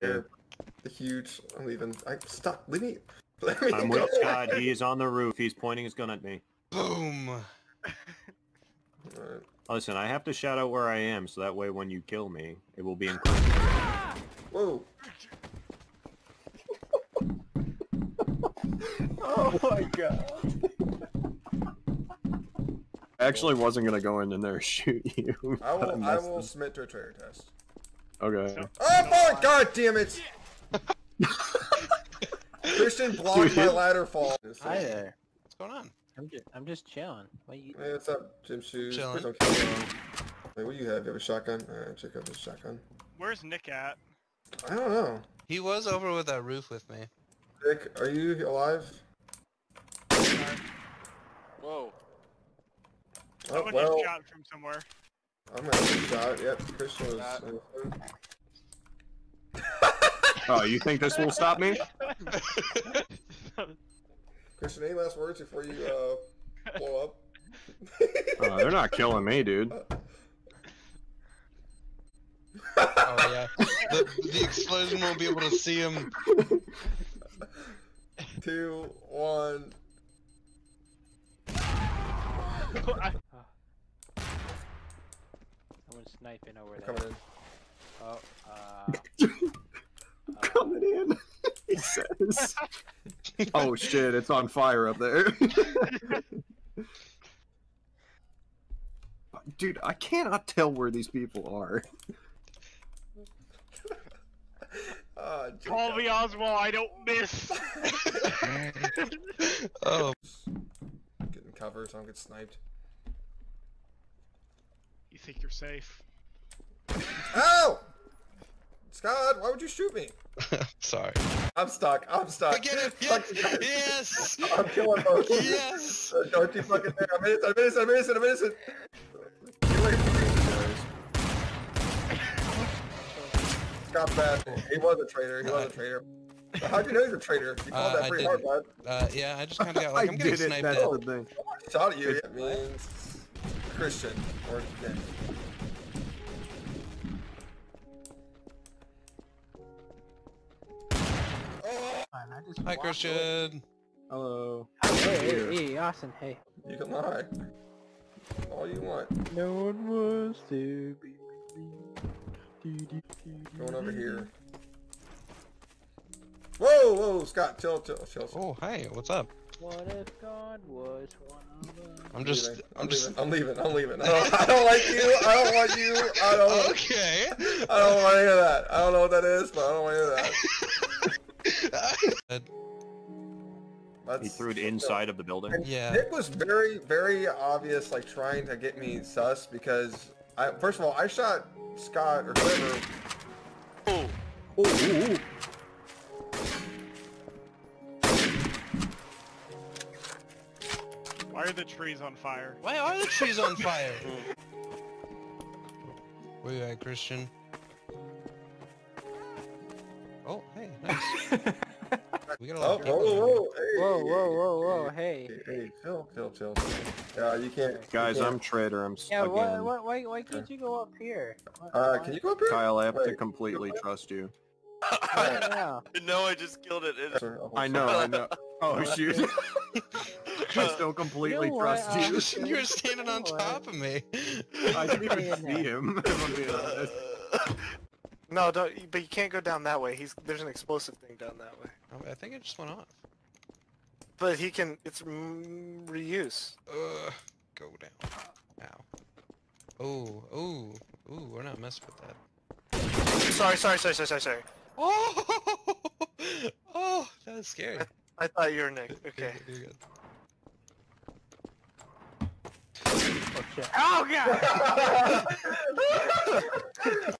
Here, the huge. I'm leaving. I stop. Leave me. Let me I'm go. with Scott. He is on the roof. He's pointing his gun at me. Boom. Alright. Listen, I have to shout out where I am, so that way when you kill me, it will be included. Whoa. Oh my god. I actually wasn't gonna go in there and shoot you. I will. I will submit to a traitor test. Okay. Oh my god damn it! Christian blocked my ladder fall. Hi there. What's going on? I'm just I'm just chilling. What you Hey, what's up, Jim Shoes? Chilling. Please don't kill me. Wait, what do you have? You have a shotgun? Alright, check out this shotgun. Where's Nick at? I don't know. He was over with that roof with me. Nick, are you alive? Whoa. Oh, Someone well, just shot from somewhere. I'm gonna get shot. Yep, Christian was. Shot. Oh, you think this will stop me? Christian, any last words before you uh, blow up? Uh, they're not killing me, dude. Oh yeah. The, the explosion won't be able to see him. Two, one. someone's sniping over there. Coming in. Oh, uh, Coming in. He says. oh shit! It's on fire up there. Dude, I cannot tell where these people are. Ah, Call me Oswald, I don't miss. Oh. Getting cover so I don't get sniped. you think you're safe? Ow! Scott, why would you shoot me? Sorry. I'm stuck. I'm stuck. I get it. Fuck Yes. yes. I'm killing both. Yes. Uh, Don't you fucking there. I'm innocent. I'm innocent. I'm innocent. I'm innocent. Get away from me. Scott's bad. He was a traitor. He was a traitor. How'd you know he's a traitor? You called Uh, that I pretty hard, bud. Uh, yeah, I just kind of got like I'm getting did it. sniped That's at. the thing. Shot at you. It means Christian or Nick. Fine, I just Hi, walked Christian. Hello. Hey, hey, hey, Austin, hey. You can lie. All you want. No one wants to be Going over here. Whoa, whoa, Scott, chill, chill, chill. chill. Oh, hey, What's up? What if God was one of us? I'm just. leaving. I'm just. leaving. I'm leaving. I'm leaving. I don't, I don't like you. I don't want you. I don't. Okay. I don't want to hear that. I don't know what that is, but I don't want to hear that. That's, He threw it inside of the building. Yeah. Nick was very, very obvious, like trying to get me sus because I first of all I shot Scott or whoever. Oh. Ooh, ooh, ooh. Why are the trees on fire? Why are the trees on fire? Where you at, Christian? Oh, hey, nice. we got a lot Oh, of whoa, people whoa, whoa, hey, Whoa, hey, whoa, whoa, whoa, hey. Hey, hey, chill, chill, chill. Yeah, you can't. you Guys, can't- I'm traitor. I'm s- Yeah, why, again. why, why, why can't you go up here? Why- Uh, why- can you go up here? Kyle, I have to Wait. completely trust you. why now? no, I just killed it. It- I'll- know, I know. Oh shoot. I still completely You know trust uh, you. Christian, you were standing on top of me. I didn't even see him. If I'm being honest. No, don't. But you can't go down that way. He's there's an explosive thing down that way. Oh, I think it just went off. But he can. It's reuse. Ugh, go down. Ow. Oh, oh, ooh, we're not messing with that. Sorry, sorry, sorry, sorry, sorry, sorry. Oh, oh, that was scary. I thought you were Nick. Okay. You're good. Oh shit. Oh god!